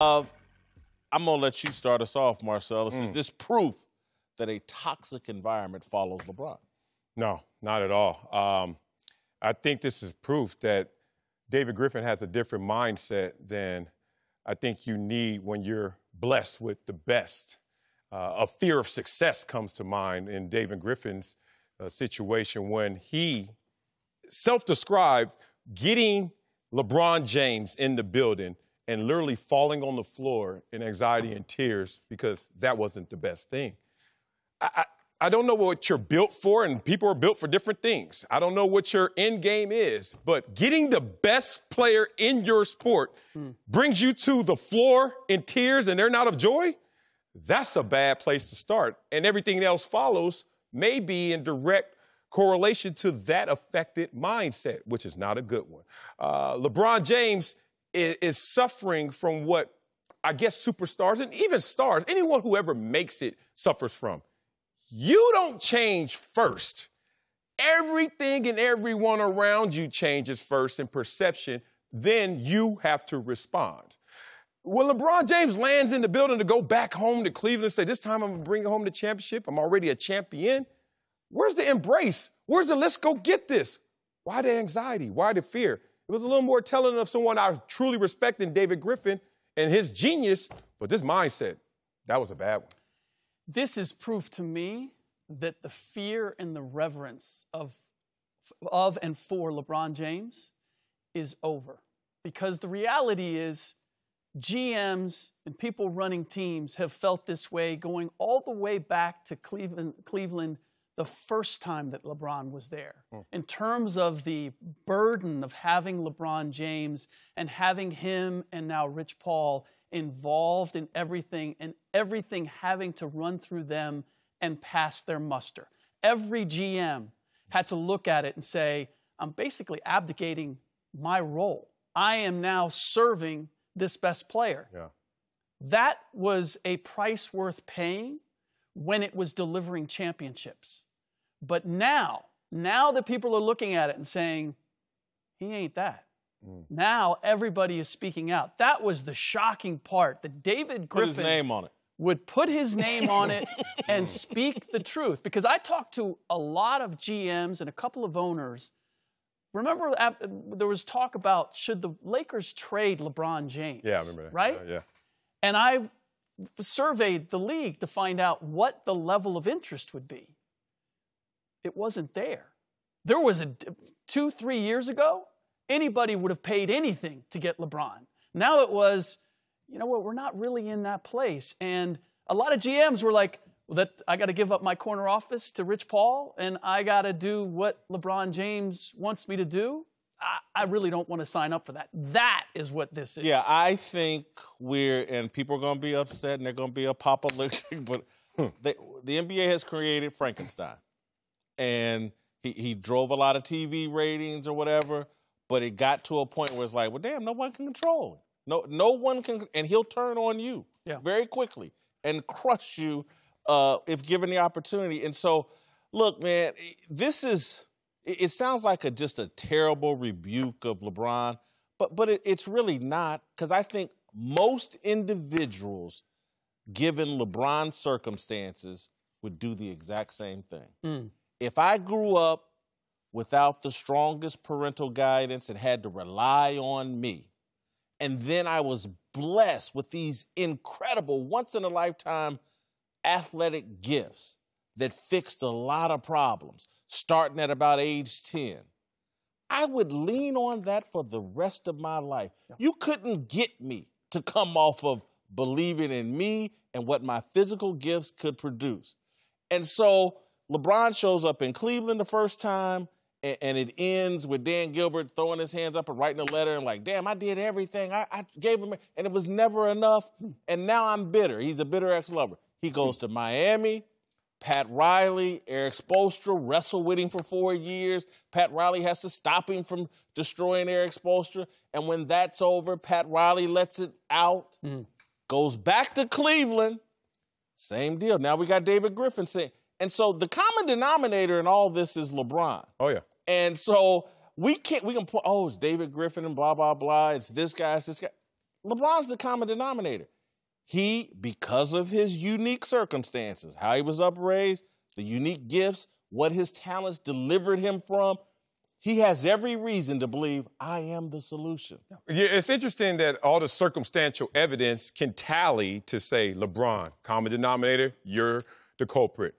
Uh, I'm gonna let you start us off, Marcellus. Is this proof that a toxic environment follows LeBron? No, not at all. Um, I think this is proof that David Griffin has a different mindset than I think you need when you're blessed with the best. Uh, a fear of success comes to mind in David Griffin's uh, situation when he self describes getting LeBron James in the building and literally falling on the floor in anxiety and tears because that wasn't the best thing. I, I, I don't know what you're built for, and people are built for different things. I don't know what your end game is, but getting the best player in your sport brings you to the floor in tears and they're not of joy. That's a bad place to start. And everything else follows may be in direct correlation to that affected mindset, which is not a good one. Uh, LeBron James is, suffering from what I guess superstars and even stars, anyone who ever makes it, suffers from. You don't change first. Everything and everyone around you changes first in perception, then you have to respond. When LeBron James lands in the building to go back home to Cleveland and say, This time I'm gonna bring home the championship, I'm already a champion. Where's the embrace? Where's the let's go get this? Why the anxiety? Why the fear? It was a little more telling of someone I truly respect in David Griffin and his genius, but this mindset, that was a bad one. This is proof to me that the fear and the reverence of, of and for LeBron James is over. Because the reality is, GMs and people running teams have felt this way going all the way back to Cleveland, Cleveland the first time that LeBron was there. Hmm. In terms of the burden of having LeBron James and having him and now Rich Paul involved in everything and everything having to run through them and pass their muster. Every GM had to look at it and say, I'm basically abdicating my role. I am now serving this best player. Yeah. That was a price worth paying when it was delivering championships. But now, now that people are looking at it and saying, he ain't that. Mm. Now everybody is speaking out. That was the shocking part that David Put his Griffin name on it. would put his name on it and speak the truth. Because I talked to a lot of GMs and a couple of owners. Remember, there was talk about should the Lakers trade LeBron James? Yeah, I remember that. Right? Yeah. And I surveyed the league to find out what the level of interest would be. It wasn't there. There was a two, three years ago, anybody would have paid anything to get LeBron. Now it was, you know what, we're not really in that place. And a lot of GMs were like, well, that I got to give up my corner office to Rich Paul, and I got to do what LeBron James wants me to do. I, I really don't want to sign up for that. That is what this is. Yeah, I think we're, and people are going to be upset and they're going to be apocalyptic, but they, the NBA has created Frankenstein. And he, he drove a lot of TV ratings or whatever, but it got to a point where it's like, well, damn, no one can control him. No, no one can, and he'll turn on you Yeah. very quickly and crush you uh, if given the opportunity. And so, look, man, this is, it, sounds like a, just a terrible rebuke of LeBron, but, but it, it's really not, because I think most individuals, given LeBron's circumstances, would do the exact same thing. If I grew up without the strongest parental guidance and had to rely on me, and then I was blessed with these incredible, once in a lifetime athletic gifts that fixed a lot of problems, starting at about age 10. I would lean on that for the rest of my life. You couldn't get me to come off of believing in me and what my physical gifts could produce. And so LeBron shows up in Cleveland the first time, and, and it ends with Dan Gilbert throwing his hands up and writing a letter and like, damn, I did everything. I, I gave him, and it was never enough. And now I'm bitter. He's a bitter ex-lover. He goes to Miami. Pat Riley, Erik Spoelstra wrestle with him for four years. Pat Riley has to stop him from destroying Erik Spoelstra. And when that's over, Pat Riley lets it out, mm. goes back to Cleveland. Same deal. Now we got David Griffin saying, and so the common denominator in all this is LeBron. Oh, yeah. And so we can't, we can point, oh, it's David Griffin and blah, blah, blah. It's this guy, it's this guy. LeBron's the common denominator. He, because of his unique circumstances, how he was upraised, the unique gifts, what his talents delivered him from, he has every reason to believe I am the solution. Yeah, it's interesting that all the circumstantial evidence can tally to say, LeBron, common denominator, you're the culprit.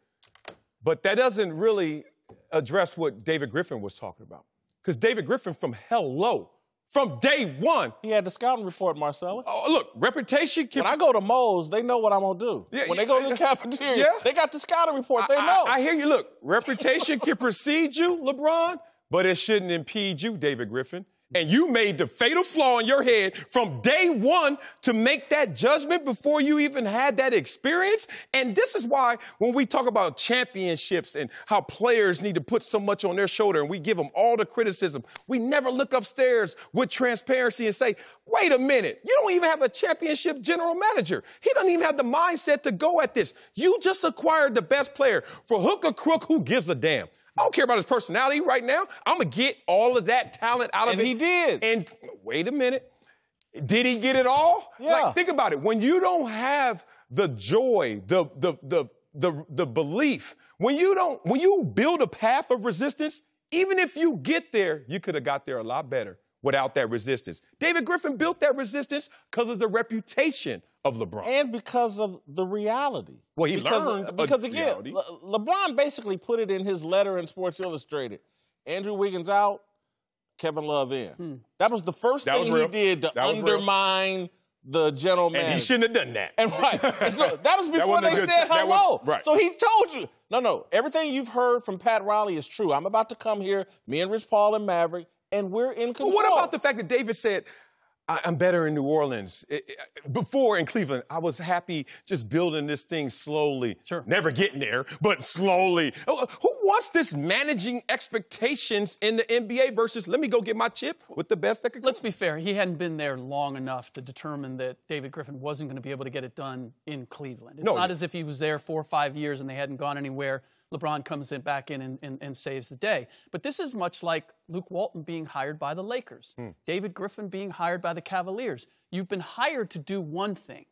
But that doesn't really address what David Griffin was talking about. Because David Griffin, from hello, from day one. He had the scouting report, Marcellus. Oh, oh look, reputation can. When I go to Moe's, they know what I'm gonna do. Yeah, when they go to the cafeteria, yeah. they got the scouting report. They I, know. I, I hear you. Look, reputation can precede you, LeBron, but it shouldn't impede you, David Griffin and you made the fatal flaw in your head from day one to make that judgment before you even had that experience. And this is why when we talk about championships and how players need to put so much on their shoulder and we give them all the criticism, we never look upstairs with transparency and say, wait a minute, you don't even have a championship general manager. He doesn't even have the mindset to go at this. You just acquired the best player for hook or crook, who gives a damn? I don't care about his personality right now. I'm gonna get all of that talent out and of it. he did. And wait a minute. Did he get it all? Yeah. Like, think about it. When you don't have the joy, the the the the, the belief, when you don't, when you build a path of resistance, even if you get there, you could have got there a lot better without that resistance. David Griffin built that resistance because of the reputation of LeBron. And because of the reality. Well, he because, learned because again, Le- LeBron basically put it in his letter in Sports Illustrated. Andrew Wiggins out, Kevin Love in. Hmm. That was the first that thing he did to undermine the general manager. And he shouldn't have done that. And right. And so that was before that they said hello. Was, right. So he told you. No, no. Everything you've heard from Pat Riley is true. I'm about to come here, me and Rich Paul and Maverick, and we're in control. But what about the fact that David said, I'm better in New Orleans. Before in Cleveland, I was happy just building this thing slowly. Sure. Never getting there, but slowly. Oh, uh, who wants this managing expectations in the NBA versus let me go get my chip with the best that could Let's be fair. He hadn't been there long enough to determine that David Griffin wasn't going to be able to get it done in Cleveland. It's no, not as if he was there four or five years and they hadn't gone anywhere LeBron comes in back in and, and, and, saves the day. But this is much like Luke Walton being hired by the Lakers, hmm. David Griffin being hired by the Cavaliers. You've been hired to do one thing,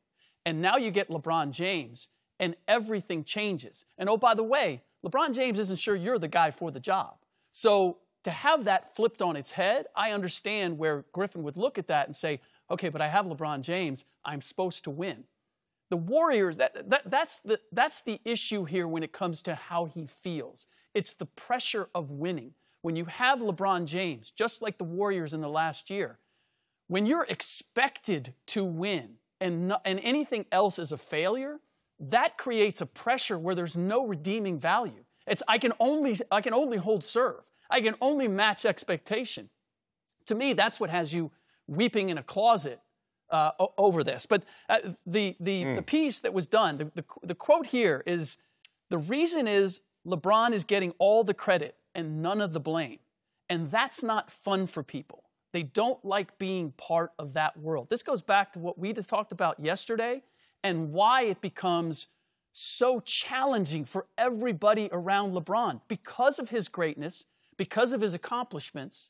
and now you get LeBron James, and everything changes. And oh, by the way, LeBron James isn't sure you're the guy for the job. So to have that flipped on its head, I understand where Griffin would look at that and say, okay, but I have LeBron James. I'm supposed to win. The Warriors, that, that, that's, the, that's the issue here when it comes to how he feels. It's the pressure of winning. When you have LeBron James, just like the Warriors in the last year, when you're expected to win and, and anything else is a failure, that creates a pressure where there's no redeeming value. It's I can only I can only hold serve. I can only match expectation. To me, that's what has you weeping in a closet uh, over this. But uh, the, the, mm. the piece that was done, the, the, the quote here is the reason is LeBron is getting all the credit and none of the blame. And that's not fun for people. They don't like being part of that world. This goes back to what we just talked about yesterday and why it becomes so challenging for everybody around LeBron because of his greatness, because of his accomplishments.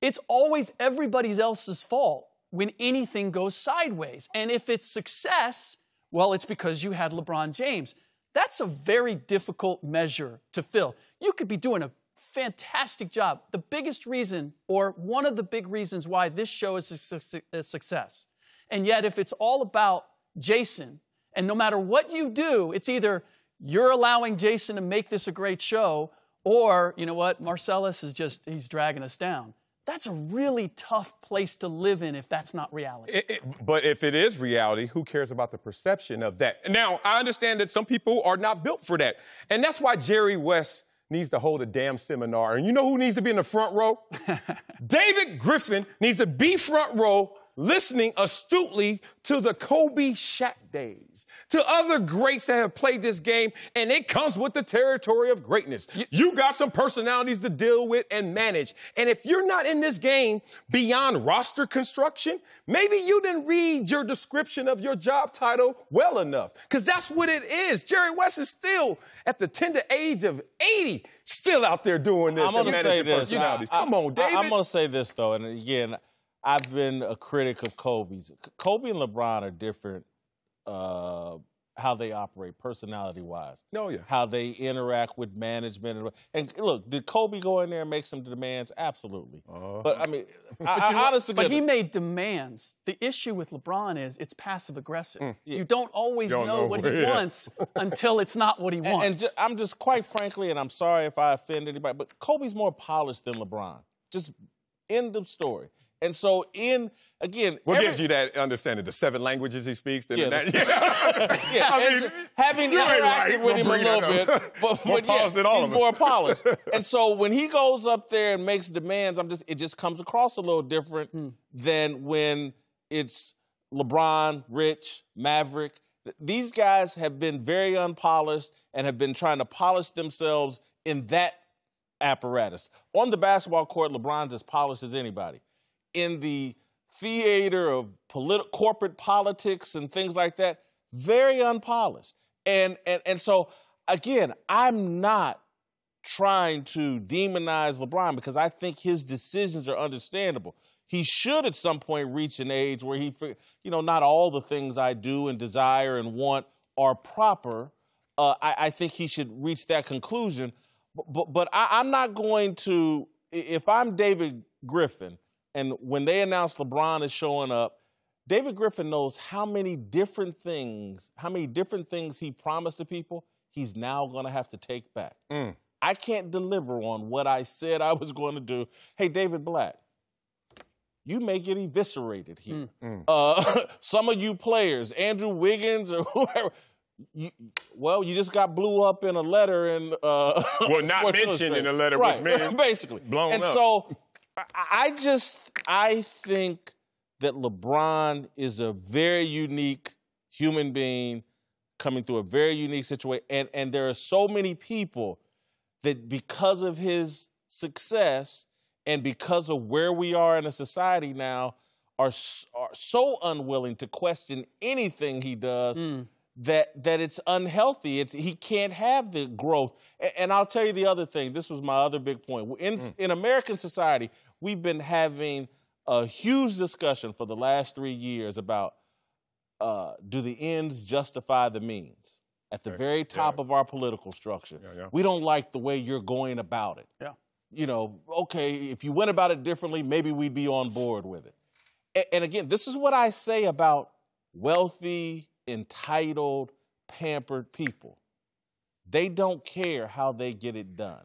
It's always everybody else's fault when anything goes sideways. And if it's success, well, it's because you had LeBron James. That's a very difficult measure to fill. You could be doing a fantastic job. The biggest reason, or one of the big reasons why this show is a success. And yet, if it's all about Jason, and no matter what you do, it's either you're allowing Jason to make this a great show, or, you know what, Marcellus is just, he's dragging us down. That's a really tough place to live in if that's not reality. It, it, but if it is reality, who cares about the perception of that? Now, I understand that some people are not built for that. And that's why Jerry West needs to hold a damn seminar. And you know who needs to be in the front row? David Griffin needs to be front row listening astutely to the Kobe Shaq days, to other greats that have played this game, and it comes with the territory of greatness. You got some personalities to deal with and manage. And if you're not in this game beyond roster construction, maybe you didn't read your description of your job title well enough, because that's what it is. Jerry West is still at the tender age of 80, still out there doing this. I'm to say this. Come on, David. I, I'm going to say this, though, and again, I've been a critic of Kobe's. Kobe and LeBron are different. Uh, how they operate personality wise. Oh, yeah. How they interact with management. And, and look, did Kobe go in there and make some demands? Absolutely. Uh, but I mean, I, I, honestly, but he made demands. The issue with LeBron is it's passive aggressive. Mm, yeah. You don't always don't know, know, what he wants until it's not what he wants. And, and ju- I'm just quite frankly, and I'm sorry if I offend anybody, but Kobe's more polished than LeBron. Just end of story. And so, in again, what every, gives you that understanding? The seven languages he speaks. Yeah, that, yeah. yeah. I mean, having interacted right. with him a little bit, but, but yeah, he's more polished. and so, when he goes up there and makes demands, I'm just it just comes across a little different hmm. than when it's LeBron, Rich, Maverick. These guys have been very unpolished and have been trying to polish themselves in that apparatus. On the basketball court, LeBron's as polished as anybody in the theater of corporate politics and things like that, very unpolished. And, and, and so, again, I'm not trying to demonize LeBron because I think his decisions are understandable. He should at some point reach an age where he, you know, not all the things I do and desire and want are proper. Uh, I, I, think he should reach that conclusion. But, but, but I, I'm not going to, if I'm David Griffin, and when they announced LeBron is showing up, David Griffin knows how many different things, how many different things he promised to people, he's now going to have to take back. Mm. I can't deliver on what I said I was going to do. Hey, David Blatt, you may get eviscerated here. Mm. Uh, some of you players, Andrew Wiggins or whoever, you, well, you just got blew up in a letter and uh, well, not mentioned in a letter, right. which means basically blown and up. so I just I think that LeBron is a very unique human being coming through a very unique situation, and and there are so many people that because of his success and because of where we are in a society now are are so unwilling to question anything he does. Mm that that it's unhealthy. It's he can't have the growth. And, and, I'll tell you the other thing. This was my other big point. In mm. in American society, we've been having a huge discussion for the last three years about uh, do the ends justify the means at the right. very top yeah. of our political structure. Yeah, yeah. We don't like the way you're going about it. Yeah. You know, okay, if you went about it differently, maybe we'd be on board with it. and, and again, this is what I say about wealthy entitled, pampered people. They don't care how they get it done.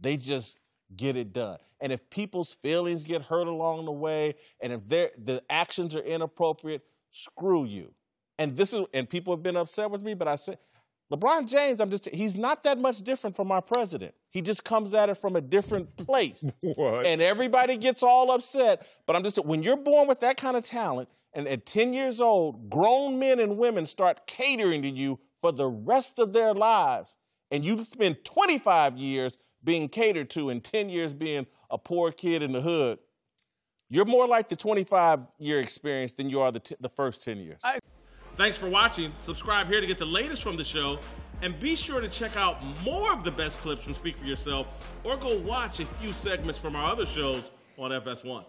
They just get it done. And if people's feelings get hurt along the way, and if their the actions are inappropriate, screw you. And this is, and people have been upset with me, but I said, LeBron James, I'm just, he's not that much different from our president. He just comes at it from a different place. what? And everybody gets all upset. But I'm just, when you're born with that kind of talent and at 10 years old, grown men and women start catering to you for the rest of their lives, and you spend 25 years being catered to and 10 years being a poor kid in the hood, you're more like the 25 year experience than you are the, t- the first 10 years. I- Thanks for watching. Subscribe here to get the latest from the show. And be sure to check out more of the best clips from Speak for Yourself or go watch a few segments from our other shows on FS1.